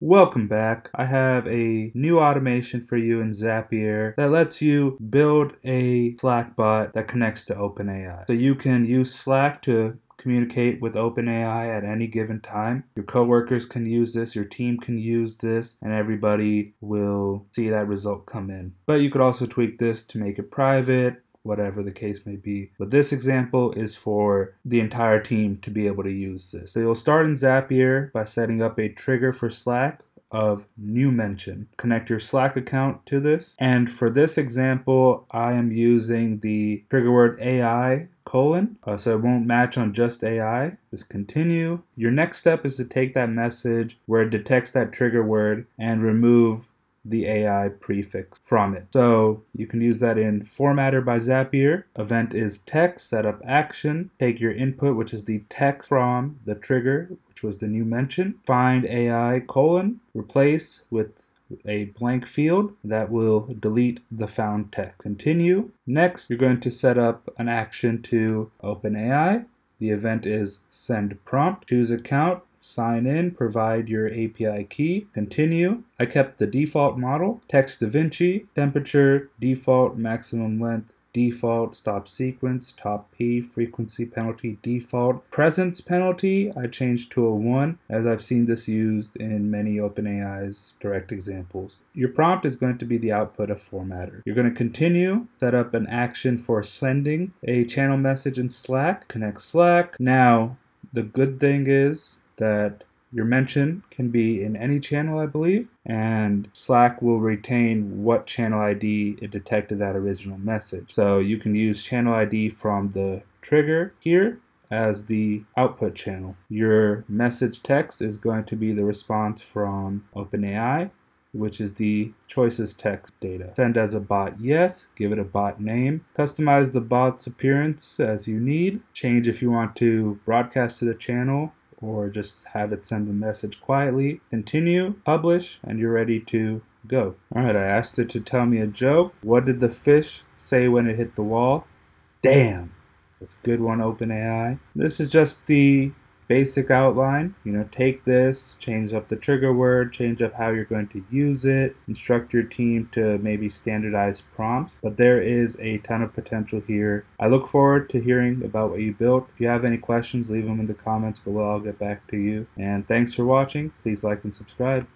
Welcome back. I have a new automation for you in Zapier that lets you build a Slack bot that connects to OpenAI. So you can use Slack to communicate with OpenAI at any given time. Your coworkers can use this, your team can use this, and everybody will see that result come in. But you could also tweak this to make it private whatever the case may be. But this example is for the entire team to be able to use this. So you'll start in Zapier by setting up a trigger for Slack of new mention. Connect your Slack account to this. And for this example, I am using the trigger word AI colon, uh, so it won't match on just AI. Just continue. Your next step is to take that message where it detects that trigger word and remove the AI prefix from it. So you can use that in Formatter by Zapier. Event is text, set up action, take your input, which is the text from the trigger, which was the new mention, find AI colon, replace with a blank field that will delete the found text. Continue. Next, you're going to set up an action to OpenAI. The event is send prompt. Choose account sign in, provide your API key, continue. I kept the default model, text DaVinci, temperature, default, maximum length, default, stop sequence, top P, frequency penalty, default. Presence penalty, I changed to a 1 as I've seen this used in many OpenAI's direct examples. Your prompt is going to be the output of formatter. You're going to continue, set up an action for sending a channel message in Slack, connect Slack. Now, the good thing is that your mention can be in any channel, I believe, and Slack will retain what channel ID it detected that original message. So you can use channel ID from the trigger here as the output channel. Your message text is going to be the response from OpenAI, which is the choices text data. Send as a bot yes, give it a bot name. Customize the bot's appearance as you need. Change if you want to broadcast to the channel or just have it send the message quietly. Continue, publish, and you're ready to go. Alright, I asked it to tell me a joke. What did the fish say when it hit the wall? Damn! That's a good one, OpenAI. This is just the basic outline. You know, take this, change up the trigger word, change up how you're going to use it, instruct your team to maybe standardize prompts. But there is a ton of potential here. I look forward to hearing about what you built. If you have any questions, leave them in the comments below. I'll get back to you. And thanks for watching. Please like and subscribe.